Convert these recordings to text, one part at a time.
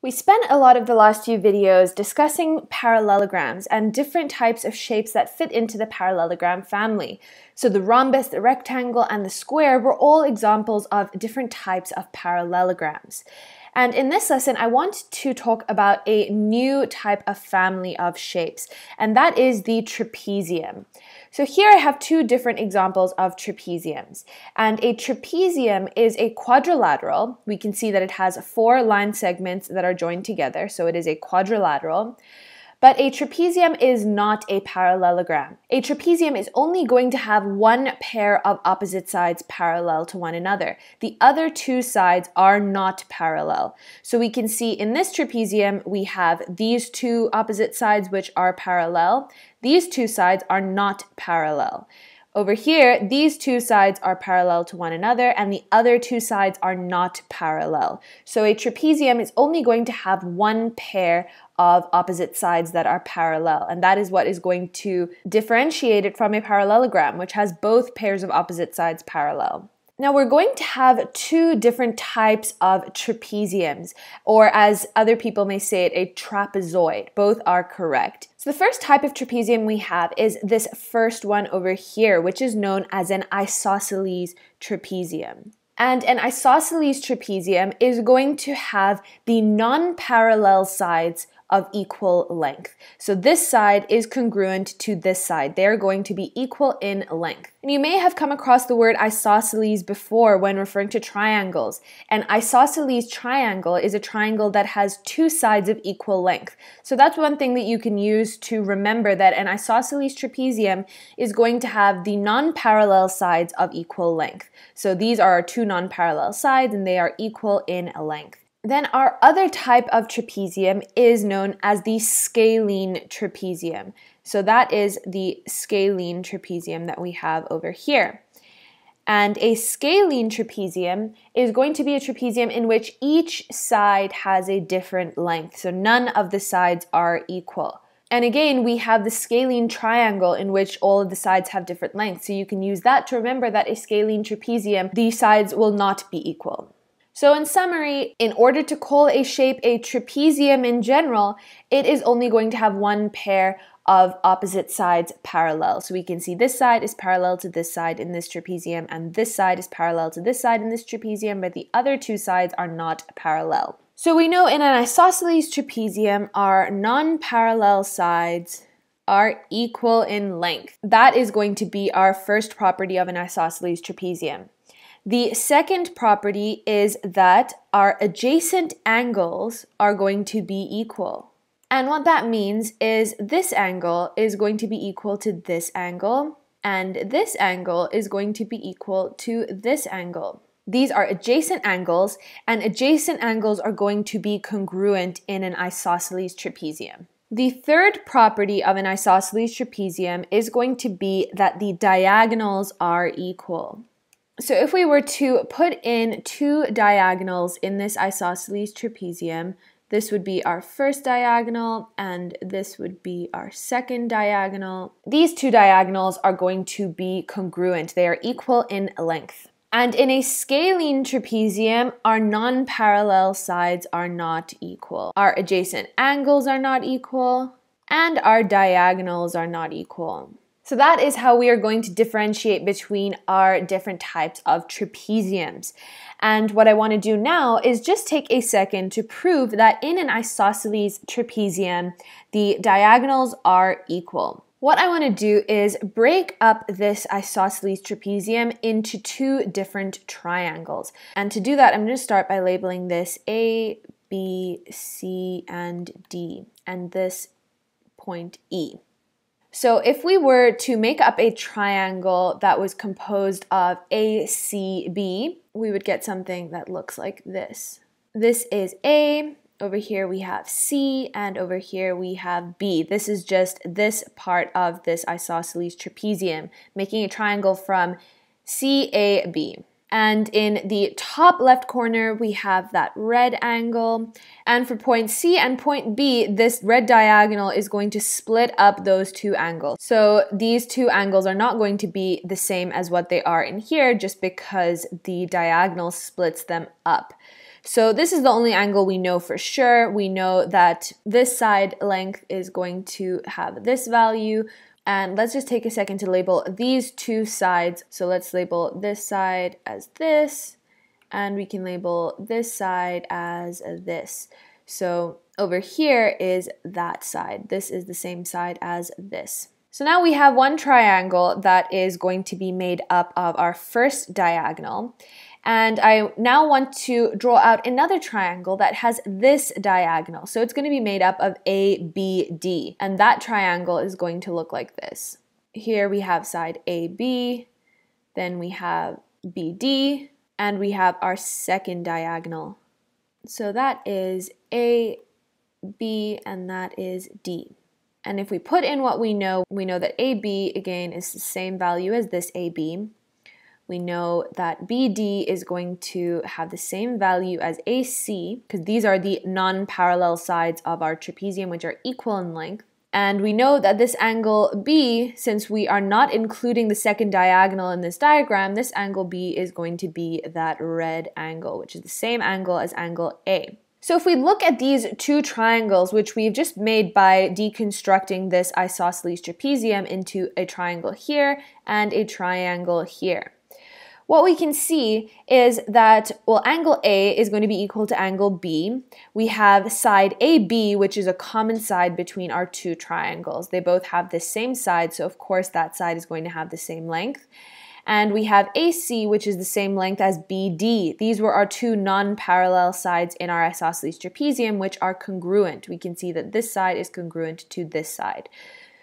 We spent a lot of the last few videos discussing parallelograms and different types of shapes that fit into the parallelogram family. So the rhombus, the rectangle, and the square were all examples of different types of parallelograms. And in this lesson, I want to talk about a new type of family of shapes, and that is the trapezium. So here I have two different examples of trapeziums. And a trapezium is a quadrilateral. We can see that it has four line segments that are joined together, so it is a quadrilateral. But a trapezium is not a parallelogram. A trapezium is only going to have one pair of opposite sides parallel to one another. The other two sides are not parallel. So we can see in this trapezium, we have these two opposite sides which are parallel. These two sides are not parallel. Over here, these two sides are parallel to one another and the other two sides are not parallel. So a trapezium is only going to have one pair of opposite sides that are parallel. And that is what is going to differentiate it from a parallelogram, which has both pairs of opposite sides parallel. Now we're going to have two different types of trapeziums, or as other people may say it, a trapezoid. Both are correct. So the first type of trapezium we have is this first one over here, which is known as an isosceles trapezium. And an isosceles trapezium is going to have the non-parallel sides of equal length. So this side is congruent to this side. They are going to be equal in length. And you may have come across the word isosceles before when referring to triangles. An isosceles triangle is a triangle that has two sides of equal length. So that's one thing that you can use to remember that an isosceles trapezium is going to have the non-parallel sides of equal length. So these are our two non-parallel sides and they are equal in length. Then our other type of trapezium is known as the scalene trapezium. So that is the scalene trapezium that we have over here. And a scalene trapezium is going to be a trapezium in which each side has a different length. So none of the sides are equal. And again, we have the scalene triangle in which all of the sides have different lengths. So you can use that to remember that a scalene trapezium, the sides will not be equal. So in summary, in order to call a shape a trapezium in general, it is only going to have one pair of opposite sides parallel. So we can see this side is parallel to this side in this trapezium and this side is parallel to this side in this trapezium, but the other two sides are not parallel. So we know in an isosceles trapezium, our non-parallel sides are equal in length. That is going to be our first property of an isosceles trapezium. The second property is that our adjacent angles are going to be equal. And what that means is this angle is going to be equal to this angle, and this angle is going to be equal to this angle. These are adjacent angles, and adjacent angles are going to be congruent in an isosceles trapezium. The third property of an isosceles trapezium is going to be that the diagonals are equal. So if we were to put in two diagonals in this isosceles trapezium, this would be our first diagonal and this would be our second diagonal. These two diagonals are going to be congruent. They are equal in length. And in a scalene trapezium, our non-parallel sides are not equal. Our adjacent angles are not equal and our diagonals are not equal. So that is how we are going to differentiate between our different types of trapeziums. And what I want to do now is just take a second to prove that in an isosceles trapezium, the diagonals are equal. What I want to do is break up this isosceles trapezium into two different triangles. And to do that, I'm going to start by labeling this A, B, C, and D, and this point E. So if we were to make up a triangle that was composed of ACB, we would get something that looks like this. This is A, over here we have C, and over here we have B. This is just this part of this isosceles trapezium, making a triangle from CAB. And in the top left corner, we have that red angle. And for point C and point B, this red diagonal is going to split up those two angles. So these two angles are not going to be the same as what they are in here just because the diagonal splits them up. So this is the only angle we know for sure. We know that this side length is going to have this value. And let's just take a second to label these two sides. So let's label this side as this, and we can label this side as this. So over here is that side. This is the same side as this. So now we have one triangle that is going to be made up of our first diagonal. And I now want to draw out another triangle that has this diagonal. So it's going to be made up of A, B, D. And that triangle is going to look like this. Here we have side AB, then we have BD, and we have our second diagonal. So that is A, B, and that is D. And if we put in what we know, we know that AB, again, is the same value as this AB. We know that BD is going to have the same value as AC, because these are the non-parallel sides of our trapezium, which are equal in length. And we know that this angle B, since we are not including the second diagonal in this diagram, this angle B is going to be that red angle, which is the same angle as angle A. So if we look at these two triangles, which we've just made by deconstructing this isosceles trapezium into a triangle here and a triangle here, what we can see is that, well, angle A is going to be equal to angle B. We have side AB, which is a common side between our two triangles. They both have the same side, so of course that side is going to have the same length. And we have AC, which is the same length as BD. These were our two non-parallel sides in our isosceles trapezium, which are congruent. We can see that this side is congruent to this side.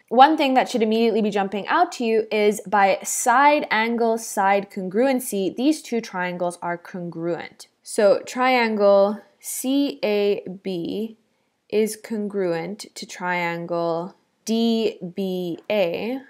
One thing that should immediately be jumping out to you is by side angle side congruency, these two triangles are congruent. So triangle CAB is congruent to triangle DBA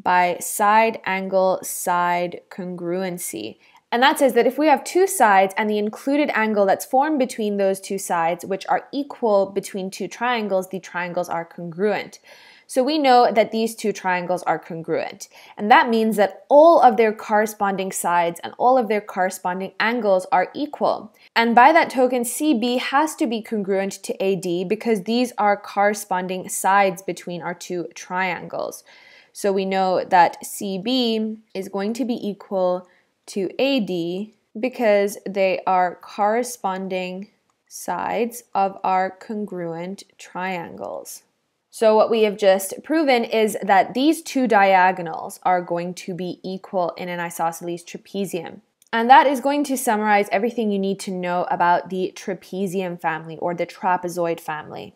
by side angle side congruency. And that says that if we have two sides and the included angle that's formed between those two sides, which are equal between two triangles, the triangles are congruent. So we know that these two triangles are congruent. And that means that all of their corresponding sides and all of their corresponding angles are equal. And by that token, CB has to be congruent to AD because these are corresponding sides between our two triangles. So we know that CB is going to be equal to AD because they are corresponding sides of our congruent triangles. So what we have just proven is that these two diagonals are going to be equal in an isosceles trapezium. And that is going to summarize everything you need to know about the trapezium family or the trapezoid family.